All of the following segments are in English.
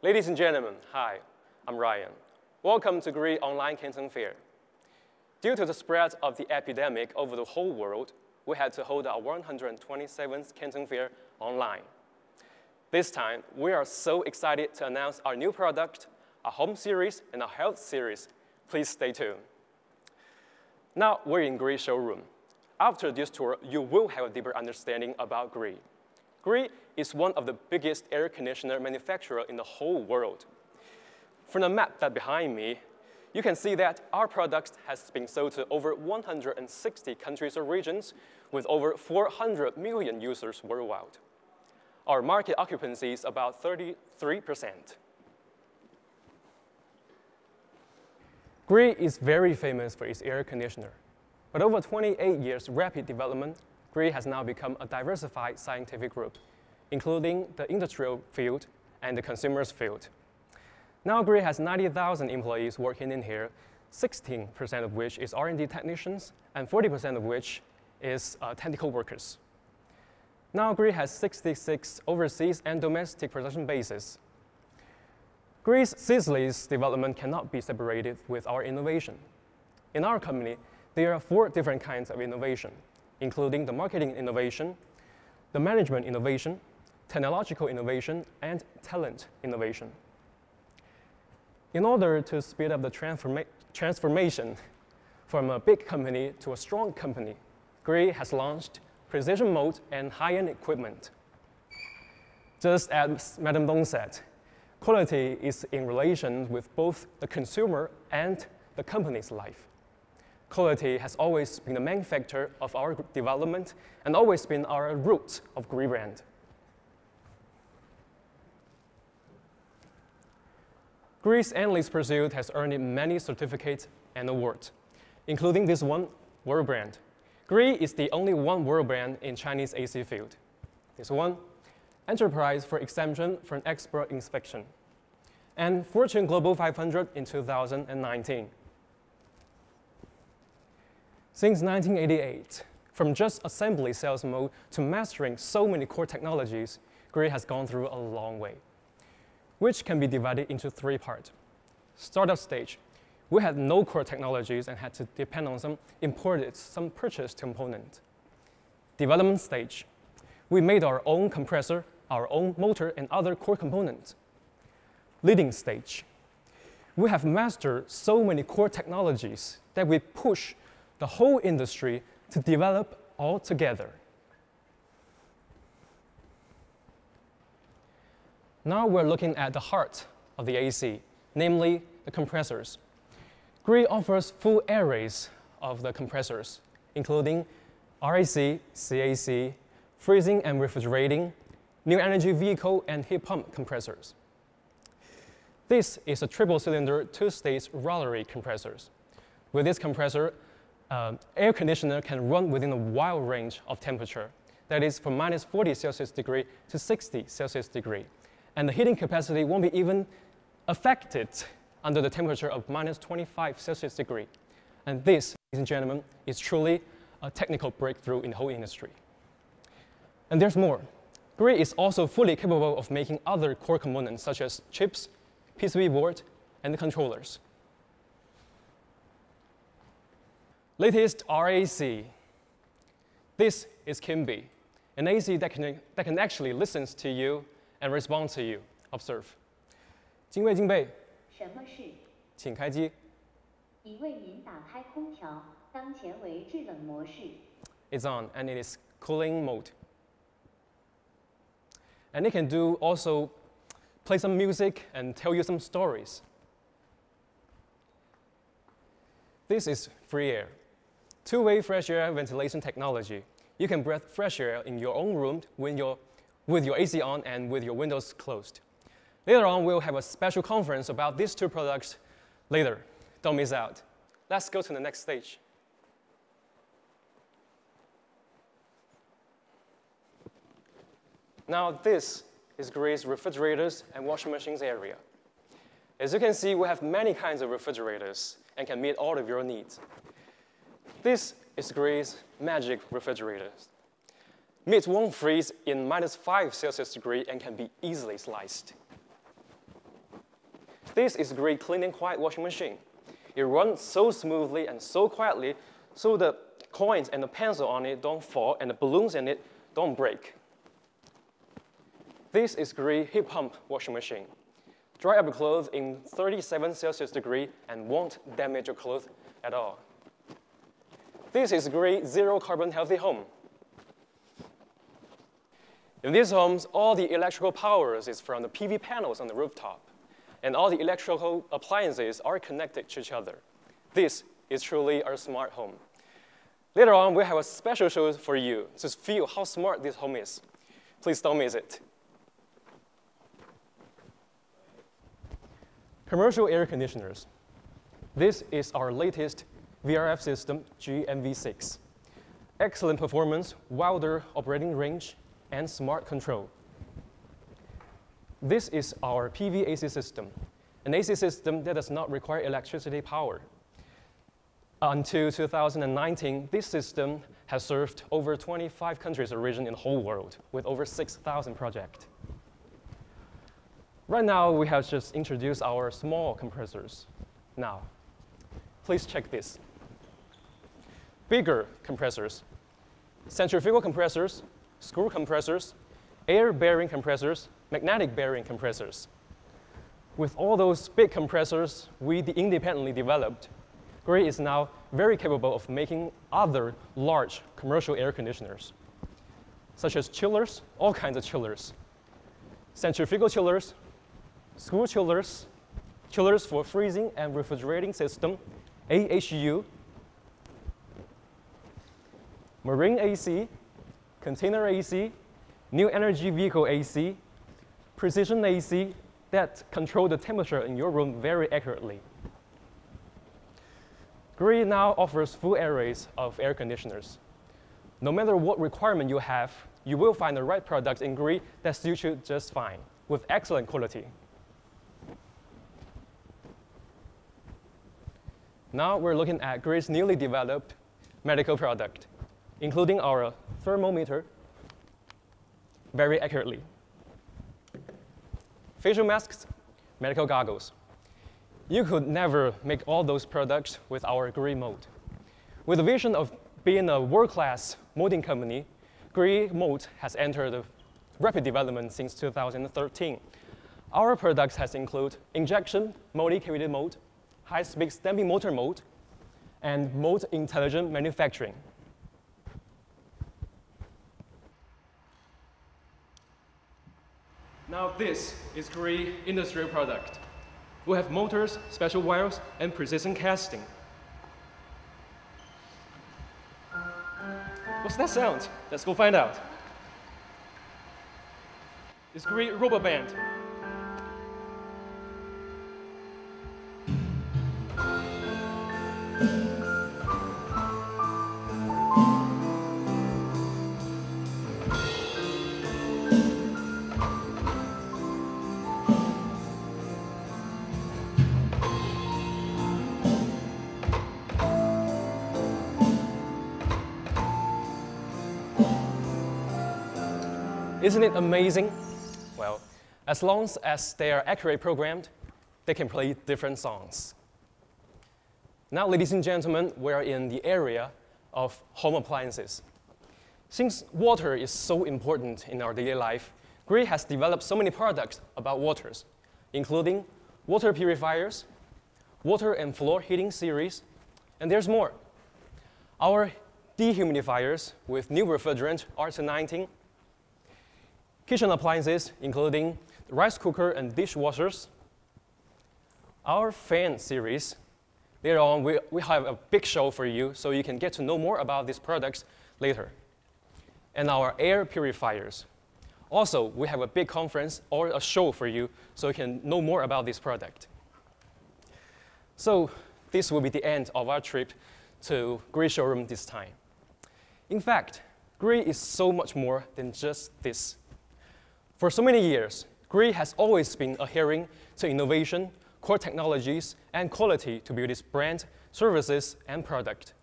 Ladies and gentlemen, hi, I'm Ryan. Welcome to GREE Online Canton Fair. Due to the spread of the epidemic over the whole world, we had to hold our 127th Canton Fair online. This time, we are so excited to announce our new product, a home series and a health series. Please stay tuned. Now we're in GREE showroom. After this tour, you will have a deeper understanding about GREE. GREE is one of the biggest air conditioner manufacturer in the whole world. From the map that behind me, you can see that our product has been sold to over 160 countries or regions with over 400 million users worldwide. Our market occupancy is about 33%. GREE is very famous for its air conditioner. But over 28 years rapid development, GREE has now become a diversified scientific group, including the industrial field and the consumers field. Now GREE has 90,000 employees working in here, 16% of which is R&D technicians, and 40% of which is uh, technical workers. Now GREE has 66 overseas and domestic production bases. GREE's Sisley's development cannot be separated with our innovation. In our company, there are four different kinds of innovation, including the marketing innovation, the management innovation, technological innovation, and talent innovation. In order to speed up the transforma transformation from a big company to a strong company, GREE has launched precision mold and high-end equipment. Just as Madam Dong said, quality is in relation with both the consumer and the company's life. Quality has always been the main factor of our development and always been our root of GREE brand. GREE's endless pursuit has earned many certificates and awards, including this one, World Brand. GREE is the only one world brand in Chinese AC field. This one, Enterprise for exemption from expert inspection, and Fortune Global 500 in 2019. Since 1988, from just assembly sales mode to mastering so many core technologies, GREE has gone through a long way, which can be divided into three parts. Startup stage, we had no core technologies and had to depend on some imported, some purchased component. Development stage, we made our own compressor, our own motor, and other core components. Leading stage, we have mastered so many core technologies that we push the whole industry to develop all together. Now we're looking at the heart of the AC, namely the compressors. GREE offers full arrays of the compressors, including RAC, CAC, freezing and refrigerating, new energy vehicle, and heat pump compressors. This is a triple cylinder two-stage rotary compressors. With this compressor, uh, air conditioner can run within a wide range of temperature, that is from minus 40 Celsius degree to 60 Celsius degree. And the heating capacity won't be even affected under the temperature of minus 25 Celsius degree. And this, ladies and gentlemen, is truly a technical breakthrough in the whole industry. And there's more. GREE is also fully capable of making other core components such as chips, PCB board, and controllers. Latest RAC. This is Kimby, an AC that can, that can actually listen to you and respond to you. Observe. 精卫精备，什么是？请开机。已为您打开空调，当前为制冷模式。It's on and it is cooling mode. And it can do also play some music and tell you some stories. This is free air two-way fresh air ventilation technology. You can breathe fresh air in your own room you're, with your AC on and with your windows closed. Later on, we'll have a special conference about these two products later. Don't miss out. Let's go to the next stage. Now this is GREE's refrigerators and washing machines area. As you can see, we have many kinds of refrigerators and can meet all of your needs. This is GREE's magic refrigerator. Meat won't freeze in minus 5 Celsius degree and can be easily sliced. This is GREE clean and quiet washing machine. It runs so smoothly and so quietly so the coins and the pencil on it don't fall and the balloons in it don't break. This is GREE heat pump washing machine. Dry up your clothes in 37 Celsius degree and won't damage your clothes at all. This is a GREE zero carbon healthy home. In these homes, all the electrical power is from the PV panels on the rooftop, and all the electrical appliances are connected to each other. This is truly a smart home. Later on, we have a special show for you to feel how smart this home is. Please don't miss it. Commercial air conditioners. This is our latest VRF system, GMV6. Excellent performance, wilder operating range, and smart control. This is our PV AC system, an AC system that does not require electricity power. Until 2019, this system has served over 25 countries or regions in the whole world with over 6,000 projects. Right now, we have just introduced our small compressors. Now, please check this. Bigger compressors, centrifugal compressors, screw compressors, air bearing compressors, magnetic bearing compressors. With all those big compressors we independently developed, Gree is now very capable of making other large commercial air conditioners, such as chillers, all kinds of chillers, centrifugal chillers, screw chillers, chillers for freezing and refrigerating system, AHU, marine AC, container AC, new energy vehicle AC, precision AC that control the temperature in your room very accurately. Gree now offers full arrays of air conditioners. No matter what requirement you have, you will find the right product in Gree that suits you just fine, with excellent quality. Now we're looking at Gree's newly developed medical product, including our thermometer very accurately. Facial masks, medical goggles. You could never make all those products with our Gree mold. With the vision of being a world-class molding company, Gree Mold has entered rapid development since 2013. Our products has include injection multi-cavity mold, high-speed stamping motor mold, and mold intelligent manufacturing. Now this is Gree industrial product. We have motors, special wires, and precision casting. What's that sound? Let's go find out. It's Gree rubber band. Isn't it amazing? Well, as long as they are accurately programmed, they can play different songs. Now, ladies and gentlemen, we're in the area of home appliances. Since water is so important in our daily life, Gree has developed so many products about waters, including water purifiers, water and floor heating series, and there's more. Our dehumidifiers with new refrigerant R219 kitchen appliances, including rice cooker and dishwashers. Our fan series, later on, we, we have a big show for you so you can get to know more about these products later. And our air purifiers. Also, we have a big conference or a show for you so you can know more about this product. So this will be the end of our trip to Gree showroom this time. In fact, Gree is so much more than just this for so many years, Gree has always been adhering to innovation, core technologies, and quality to build its brand, services, and product.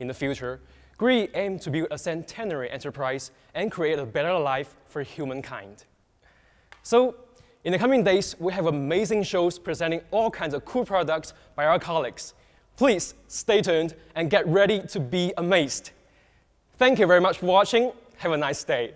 In the future, Gree aims to build a centenary enterprise and create a better life for humankind. So, In the coming days, we have amazing shows presenting all kinds of cool products by our colleagues. Please stay tuned and get ready to be amazed. Thank you very much for watching. Have a nice day.